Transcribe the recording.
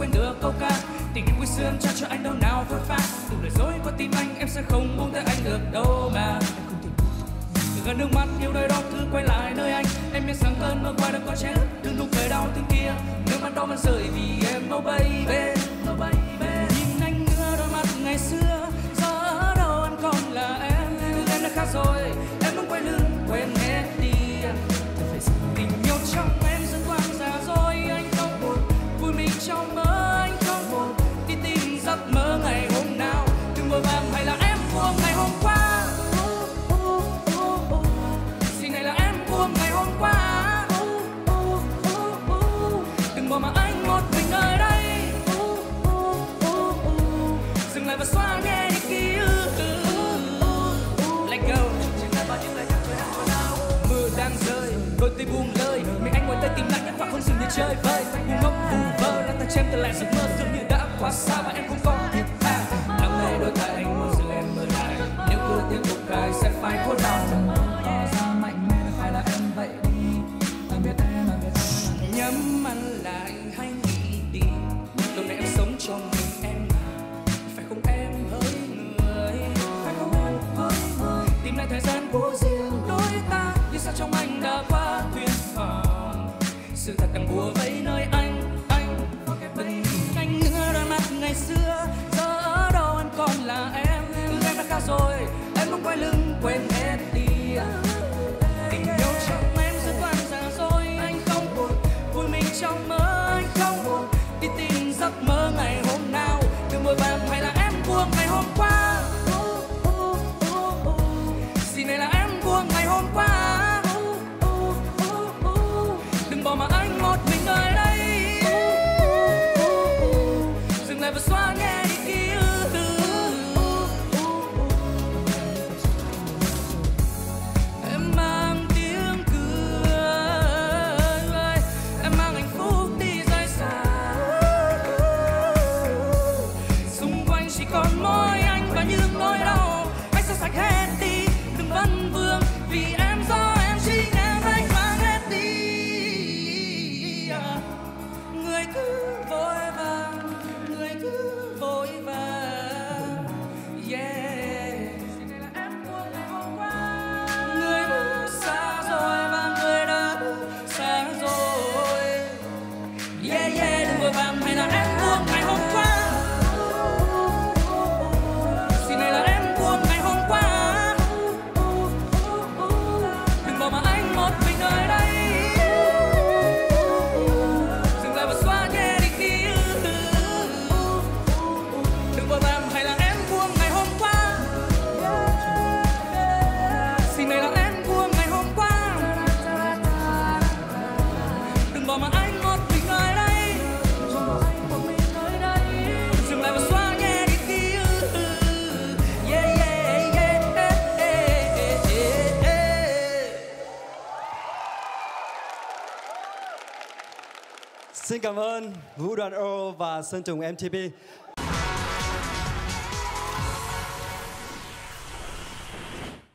quên được câu ca. Tình yêu vui sương trao cho anh đâu nào vội vã dù lời dối có tim anh, em sẽ không buông tay anh được đâu mà. Không gần nước mắt yêu đời đó cứ quay lại nơi anh. Em biết rằng cơn mưa qua đã có chết đừng lúc đời đau thương kia. Nước mắt đó vẫn rơi vì em. Oh, Mau bay về. Buông lời mình anh ngồi tay tìm lại những khoảng không dừng như chơi vơi. Ngu ngốc vu vơ là ta chém từ lại giấc mơ dường như đã quá xa và em không còn kịp tha. Nắm nghe đôi tai anh muốn dừng em mơ lại. Nếu cứ tiếp tục cài sẽ phải khổ đau. Tỏ ra mạnh mẽ đang bùa vây nơi anh anh từng anh ngứa đôi mắt ngày xưa. Giờ ở đâu anh còn là em em đã cao rồi, em muốn quay lưng quên hết đi. Tình yêu trong em rất toàn giả rồi, anh không buồn, vui mình trong mơ, anh không buồn. Đi tìm giấc mơ Xin cảm ơn Vũ Đoàn Earl và Sơn Tùng MTV.